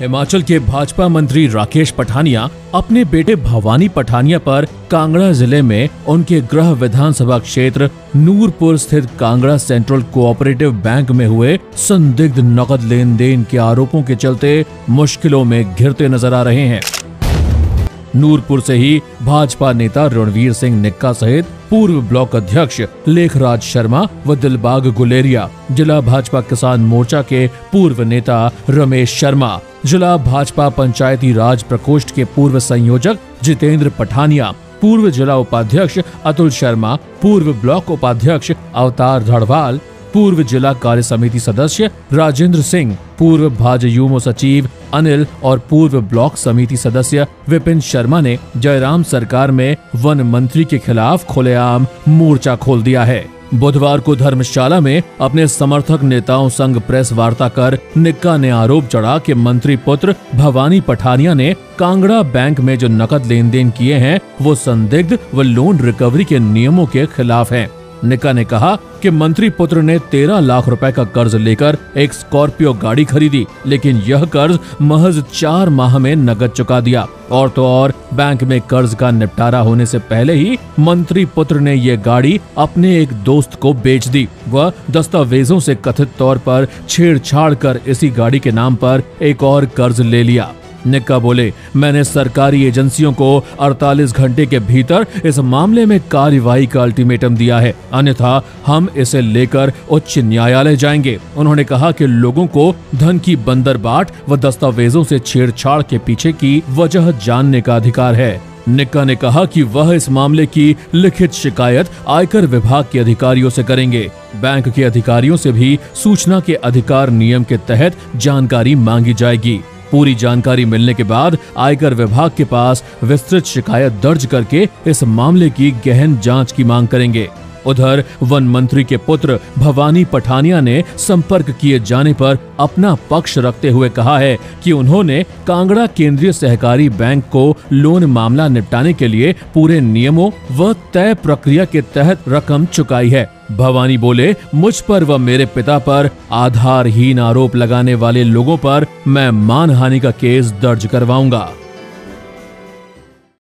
हिमाचल के भाजपा मंत्री राकेश पठानिया अपने बेटे भवानी पठानिया पर कांगड़ा ज़िले में उनके गृह विधानसभा क्षेत्र नूरपुर स्थित कांगड़ा सेंट्रल कोऑपरेटिव बैंक में हुए संदिग्ध नकद लेन देन के आरोपों के चलते मुश्किलों में घिरते नज़र आ रहे हैं। नूरपुर से ही भाजपा नेता रणवीर सिंह निक्का सहित पूर्व ब्लॉक अध्यक्ष लेखराज शर्मा व दिलबाग गुलेरिया, जिला भाजपा किसान मोर्चा के पूर्व नेता रमेश शर्मा, जिला भाजपा पंचायती राज प्रकोष्ठ के पूर्व संयोजक जितेंद्र पठानिया, पूर्व जिला उपाध्यक्ष अतुल शर्मा, पूर्व ब्लॉक उपाध्यक्ष अवतार धड़वाल पूर्व जिला कार्य समिति सदस्य राजेंद्र सिंह, पूर्व भाजयुमो सचिव अनिल और पूर्व ब्लॉक समिति सदस्य विपिन शर्मा ने जयराम सरकार में वन मंत्री के खिलाफ खुलेआम मोर्चा खोल दिया है बुधवार को धर्मशाला में अपने समर्थक नेताओं संग प्रेस वार्ता कर निक्का ने आरोप चढ़ा कि मंत्री पुत्र भवानी पठानिया ने कांगड़ा बैंक में जो नकद लेन देन किए हैं, वो संदिग्ध व लोन रिकवरी के नियमों के खिलाफ हैं। निका ने कहा कि मंत्री पुत्र ने तेरह लाख रुपए का कर्ज लेकर एक स्कॉर्पियो गाड़ी खरीदी, लेकिन यह कर्ज महज चार माह में नगद चुका दिया। और तो और, बैंक में कर्ज का निपटारा होने से पहले ही मंत्री पुत्र ने यह गाड़ी अपने एक दोस्त को बेच दी। वह दस्तावेजों से कथित तौर पर छेड़छाड़ कर इसी गाड़ी के नाम पर एक और कर्ज ले लिया। निक्का बोले, मैंने सरकारी एजेंसियों को 48 घंटे के भीतर इस मामले में कार्यवाही का अल्टीमेटम दिया है। अन्यथा हम इसे लेकर उच्च न्यायालय जाएँगे। उन्होंने कहा कि लोगों को धन की बंदरबाट व दस्तावेजों से छेड़छाड़ के पीछे की वजह जानने का अधिकार है। निक्का ने कहा कि वह इस मामले की लिखित शिकायत आयकर विभाग के अधिकारियों से करेंगे। बैंक के अधिकारियों से भी सूचना के अधिकार नियम के तहत जानकारी मांगी जाएगी। पूरी जानकारी मिलने के बाद आयकर विभाग के पास विस्तृत शिकायत दर्ज करके इस मामले की गहन जाँच की मांग करेंगे। उधर वन मंत्री के पुत्र भवानी पठानिया ने संपर्क किए जाने पर अपना पक्ष रखते हुए कहा है कि उन्होंने कांगड़ा केंद्रीय सहकारी बैंक को लोन मामला निपटाने के लिए पूरे नियमों व तय प्रक्रिया के तहत रकम चुकाई है। भवानी बोले, मुझ पर व मेरे पिता पर आधारहीन आरोप लगाने वाले लोगों पर मैं मानहानि का केस दर्ज करवाऊँगा।